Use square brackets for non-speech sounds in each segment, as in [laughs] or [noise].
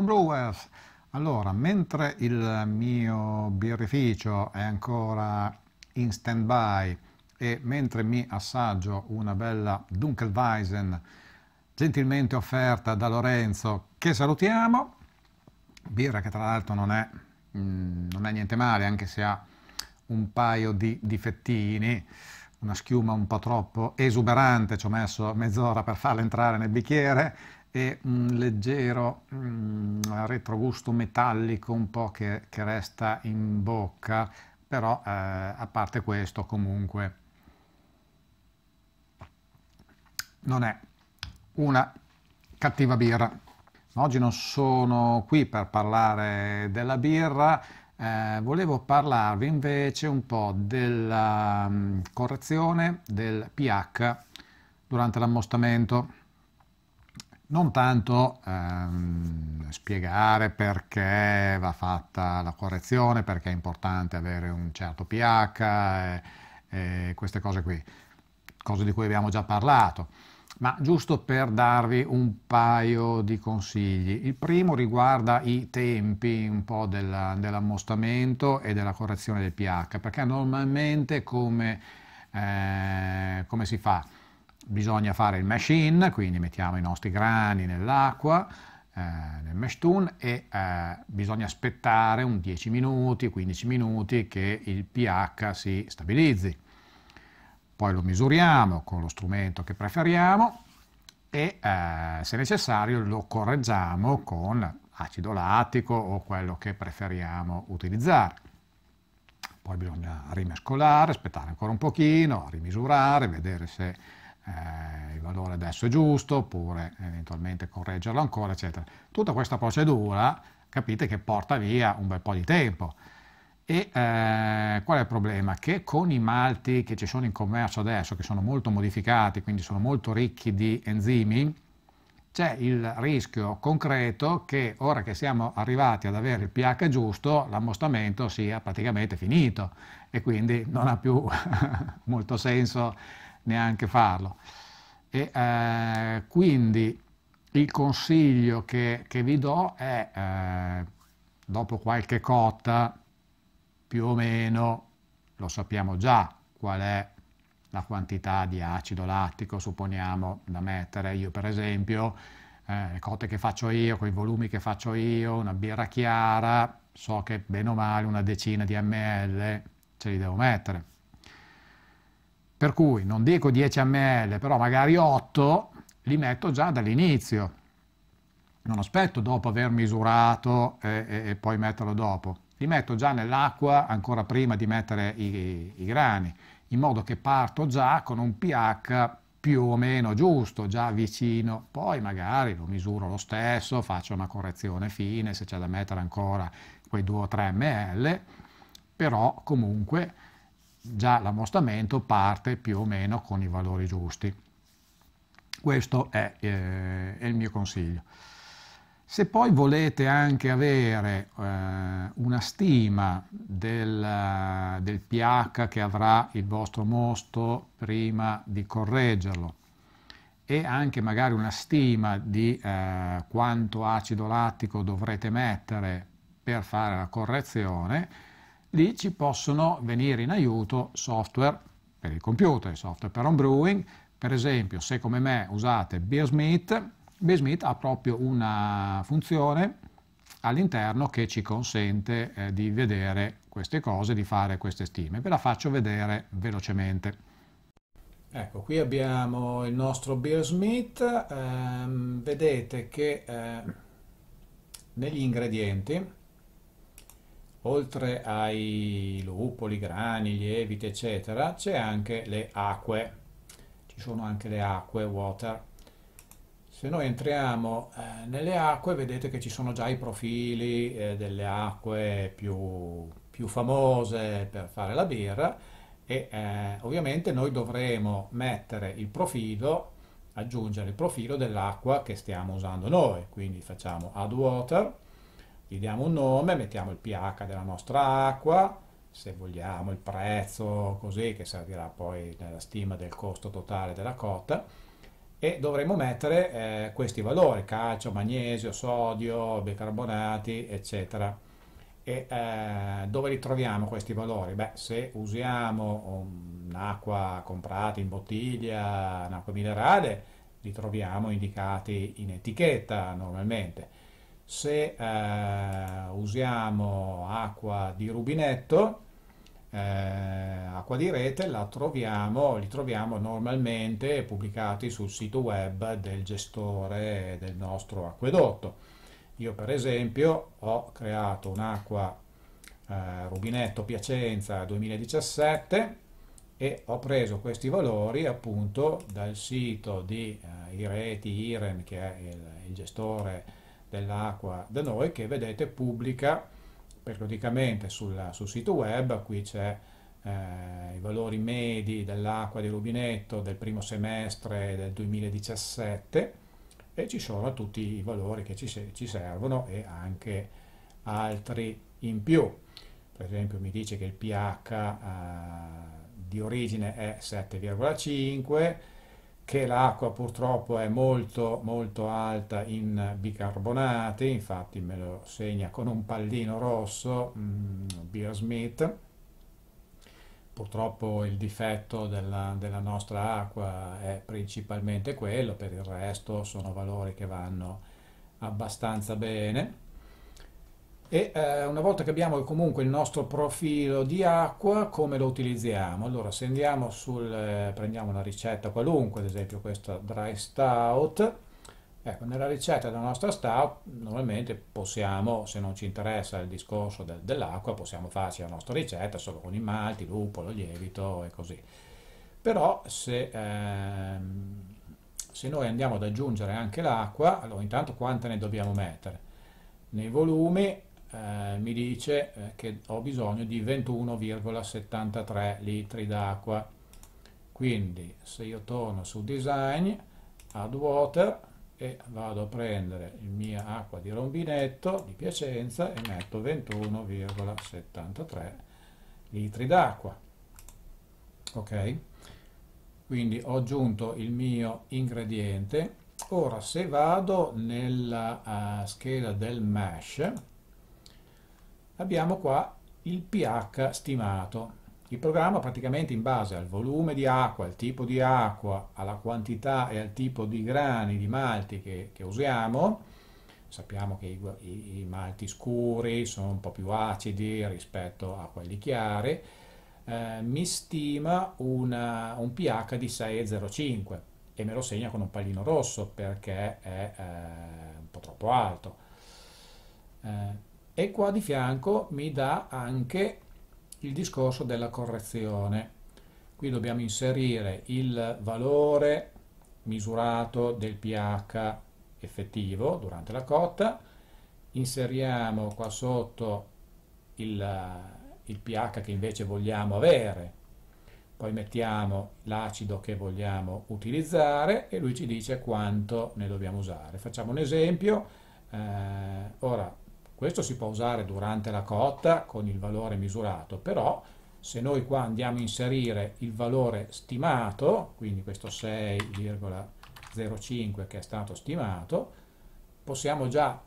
Homebrewers! Allora, mentre il mio birrificio è ancora in stand-by e mentre mi assaggio una bella Dunkelweizen gentilmente offerta da Lorenzo, che salutiamo, birra che tra l'altro non mm, non è niente male, anche se ha un paio di difettini, una schiuma un po' troppo esuberante, ci ho messo mezz'ora per farla entrare nel bicchiere, e un leggero mm, retrogusto metallico un po' che, che, resta in bocca, però eh, a parte questo comunque non è una cattiva birra. Oggi non sono qui per parlare della birra, eh, volevo parlarvi invece un po' della um, correzione del pH durante l'ammostamento. Non tanto ehm, spiegare perché va fatta la correzione, perché è importante avere un certo pH e, e queste cose qui, cose di cui abbiamo già parlato ma giusto per darvi un paio di consigli. Il primo riguarda i tempi un po' della, dell'ammostamento e della correzione del pH, perché normalmente come, eh, come si fa? Bisogna fare il mash-in, quindi mettiamo i nostri grani nell'acqua, eh, nel mash tun e eh, bisogna aspettare un 10 minuti, 15 minuti che il pH si stabilizzi poi lo misuriamo con lo strumento che preferiamo e eh, se necessario lo correggiamo con acido lattico o quello che preferiamo utilizzare. Poi bisogna rimescolare, aspettare ancora un pochino, rimisurare, vedere se eh, il valore adesso è giusto oppure eventualmente correggerlo ancora, eccetera. Tutta questa procedura capite che porta via un bel po' di tempo. E eh, qual è il problema? Che con i malti che ci sono in commercio adesso, che sono molto modificati, quindi sono molto ricchi di enzimi, c'è il rischio concreto che ora che siamo arrivati ad avere il pH giusto, l'ammostamento sia praticamente finito e quindi non ha più [laughs] molto senso neanche farlo. E, eh, quindi il consiglio che, che vi do è, eh, dopo qualche cotta, più o meno lo sappiamo già qual è la quantità di acido lattico, supponiamo, da mettere. Io per esempio, eh, le cotte che faccio io, con i volumi che faccio io, una birra chiara, so che bene o male una decina di ml ce li devo mettere. Per cui non dico 10 ml, però magari 8 li metto già dall'inizio. Non aspetto dopo aver misurato e, e, e poi metterlo dopo. Li metto già nell'acqua ancora prima di mettere i, i, grani, in modo che parto già con un pH più o meno giusto, già vicino, poi magari lo misuro lo stesso, faccio una correzione fine se c'è da mettere ancora quei 2 o 3 ml, però comunque già l'ammostamento parte più o meno con i valori giusti. Questo è, eh, è il mio consiglio. Se poi volete anche avere eh, una stima del, del, pH che avrà il vostro mosto prima di correggerlo e anche magari una stima di eh, quanto acido lattico dovrete mettere per fare la correzione, lì ci possono venire in aiuto software per il computer, software per homebrewing, per esempio se come me usate Beersmith, Besmith ha proprio una funzione all'interno che ci consente eh, di vedere queste cose, di fare queste stime. Ve la faccio vedere velocemente. Ecco, qui abbiamo il nostro Beersmith, eh, vedete che eh, negli ingredienti, oltre ai lupoli, grani, lieviti, eccetera, c'è anche le acque, ci sono anche le acque, water, se noi entriamo eh, nelle acque vedete che ci sono già i profili eh, delle acque più, più, famose per fare la birra e eh, ovviamente noi dovremo mettere il profilo, aggiungere il profilo dell'acqua che stiamo usando noi, quindi facciamo add water, gli diamo un nome, mettiamo il pH della nostra acqua, se vogliamo il prezzo così che servirà poi nella stima del costo totale della cotta e dovremo mettere eh, questi valori, calcio, magnesio, sodio, bicarbonati, eccetera. E eh, dove li troviamo questi valori? Beh, se usiamo un'acqua comprata in bottiglia, un'acqua minerale, li troviamo indicati in etichetta normalmente. Se eh, usiamo acqua di rubinetto, eh, acqua di rete, la troviamo, li troviamo normalmente pubblicati sul sito web del gestore del nostro acquedotto. Io per esempio ho creato un'acqua eh, rubinetto Piacenza 2017 e ho preso questi valori appunto dal sito di uh, Ireti Iren che è il, il gestore dell'acqua da noi che vedete pubblica periodicamente sul, sul sito web. Qui c'è eh, i valori medi dell'acqua di rubinetto del primo semestre del 2017 e ci sono tutti i valori che ci, ci servono e anche altri in più. Per esempio mi dice che il pH eh, di origine è 7,5, che l'acqua purtroppo è molto molto alta in bicarbonati, infatti me lo segna con un pallino rosso mm, Beer Smith. Purtroppo il difetto della, della nostra acqua è principalmente quello, per il resto sono valori che vanno abbastanza bene e eh, una volta che abbiamo comunque il nostro profilo di acqua come lo utilizziamo? Allora se andiamo sul eh, prendiamo una ricetta qualunque ad esempio questa dry stout. Ecco nella ricetta della nostra stout normalmente possiamo se non ci interessa il discorso de dell'acqua possiamo farci la nostra ricetta solo con i malti lupolo lievito e così. Però se ehm, se noi andiamo ad aggiungere anche l'acqua allora intanto quante ne dobbiamo mettere? Nei volumi eh, mi dice eh, che ho bisogno di 21,73 litri d'acqua. Quindi se io torno su design add water e vado a prendere il mia acqua di rombinetto di Piacenza e metto 21,73 litri d'acqua. Ok? Quindi ho aggiunto il mio ingrediente. Ora se vado nella uh, scheda del mesh abbiamo qua il pH stimato. Il programma praticamente in base al volume di acqua, al tipo di acqua, alla quantità e al tipo di grani di malti che, che usiamo, sappiamo che i, i, i, malti scuri sono un po' più acidi rispetto a quelli chiari, eh, mi stima una, un pH di 6,05 e me lo segna con un pallino rosso perché è eh, un po' troppo alto. Eh, e qua di fianco mi dà anche il discorso della correzione. Qui dobbiamo inserire il valore misurato del pH effettivo durante la cotta, inseriamo qua sotto il, il pH che invece vogliamo avere, poi mettiamo l'acido che vogliamo utilizzare e lui ci dice quanto ne dobbiamo usare. Facciamo un esempio, eh, ora questo si può usare durante la cotta con il valore misurato, però se noi qua andiamo a inserire il valore stimato, quindi questo 6,05 che è stato stimato, possiamo già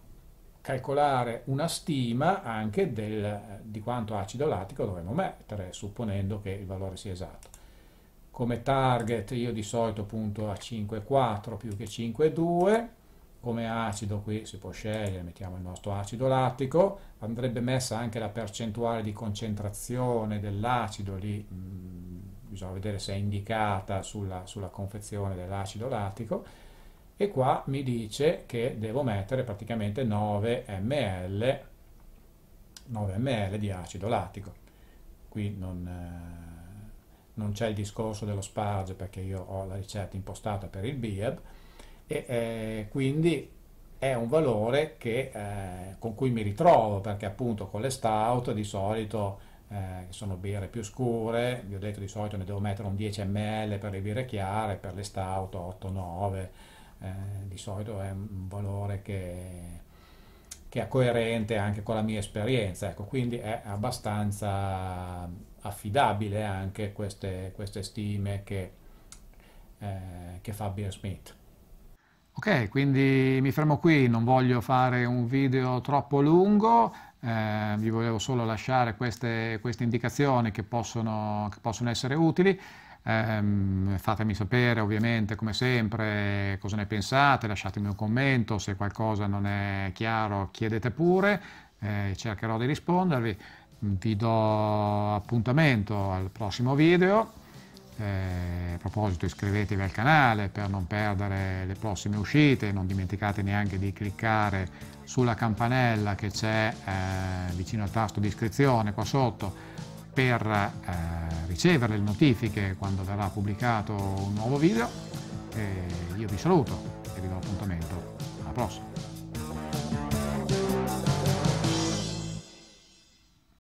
calcolare una stima anche del, di quanto acido lattico dovremmo mettere, supponendo che il valore sia esatto. Come target io di solito punto a 5,4 più che 5,2 come acido qui si può scegliere, mettiamo il nostro acido lattico, andrebbe messa anche la percentuale di concentrazione dell'acido lì, mh, mm, bisogna vedere se è indicata sulla, sulla confezione dell'acido lattico, e qua mi dice che devo mettere praticamente 9 ml, 9 ml di acido lattico. Qui non, eh, non c'è il discorso dello sparge perché io ho la ricetta impostata per il BIEB, e eh, quindi è un valore che, eh, con cui mi ritrovo perché appunto con le stout di solito eh, sono birre più scure, vi ho detto di solito ne devo mettere un 10 ml per le birre chiare, per le stout 8-9, eh, di solito è un valore che, che, è coerente anche con la mia esperienza, ecco, quindi è abbastanza affidabile anche queste, queste stime che, eh, che fa Beer Smith. Ok, quindi mi fermo qui, non voglio fare un video troppo lungo, eh, vi volevo solo lasciare queste, queste indicazioni che possono, che possono essere utili. Eh, fatemi sapere ovviamente come sempre cosa ne pensate, lasciatemi un commento, se qualcosa non è chiaro chiedete pure, eh, cercherò di rispondervi. Vi do appuntamento al prossimo video. Eh, a proposito iscrivetevi al canale per non perdere le prossime uscite, non dimenticate neanche di cliccare sulla campanella che c'è eh, vicino al tasto di iscrizione qua sotto per eh, ricevere le notifiche quando verrà pubblicato un nuovo video. io vi saluto e vi do appuntamento alla prossima.